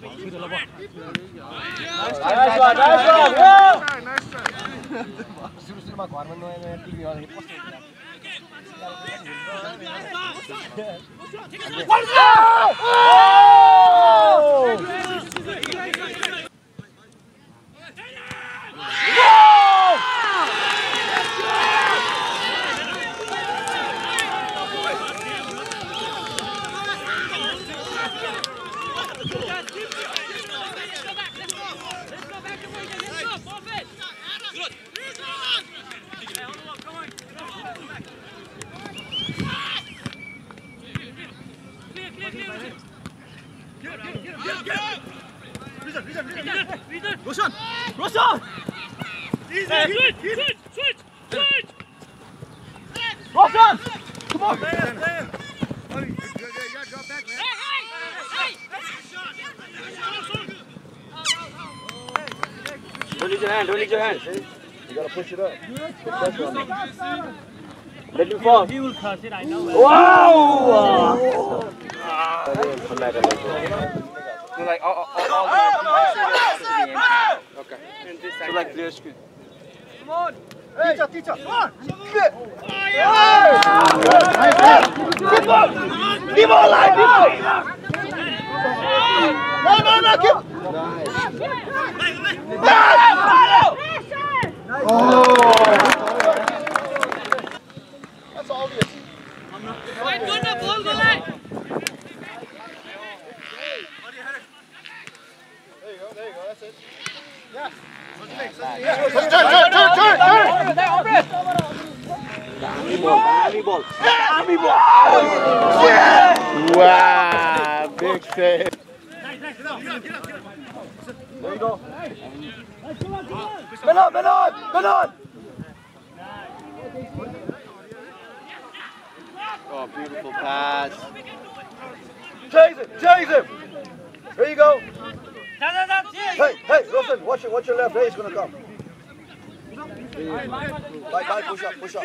सुरु सुरुमा घरमा नयाँ नयाँ TV Roshan! Roshan! Easy! Switch! Switch! Switch! Switch! Roshan! Come on! Man. Hey, hey! Don't need your hand, don't need your hand. See? You gotta push it up. Push that Let him fall. He will curse it, I know. Wow! Oh. wow back a little bit. So like all, all, all the Okay. And this side. So like clear screen. Come on. Hey. Teacher, teacher. come on! Good! Hey! Keep on alive, No, no, no, keep. Oh. That's obvious. There you go, there you go, that's it. Yeah. Turn, turn, turn, turn, turn. Army ball, army ball. Army ball. Wow, big save. There you go. Benon, Benon, Benon. Oh, beautiful pass. Chase him, chase him. There you go. Hey, hey, Wilson, watch it, watch your left. Hey, he's gonna come. Bye, bye, push up, push up.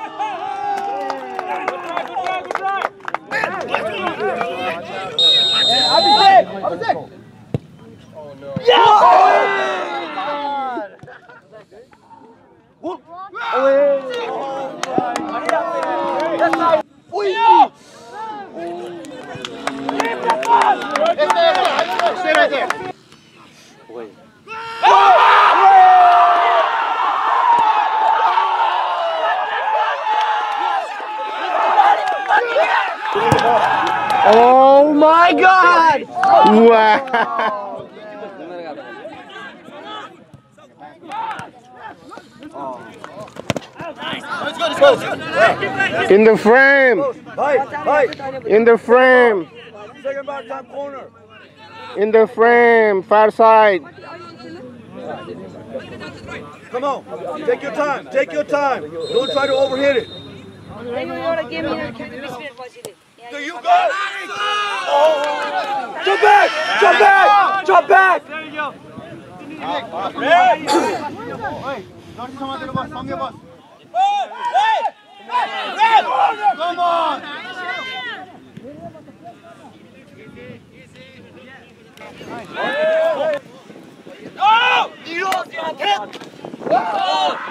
Abhishek! Abhishek! Oh no. Stay right there. Wait. Oh my God! Wow! In the frame! Right, right. In the frame! Second back top corner. In the frame, far side. Come on, take your time, take your time. Don't try to overhit it. There you go! back! Drop back! Drop back! There you go. Hey! Don't come out of the bus. Come on. Hey! Hey! Come on! Oh! You lost your head! Oh!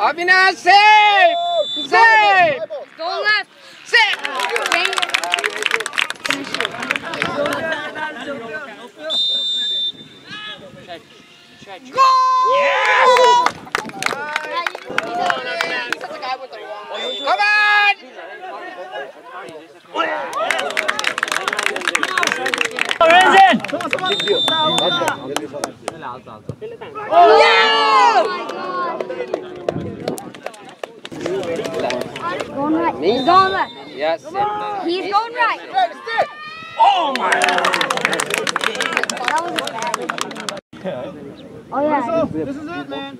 Abina, save! Save! Go left. Sip! Come on! Going right. He's going left. Yes. He's going right. Oh my! That was a bad one. Oh yeah. This is it, man.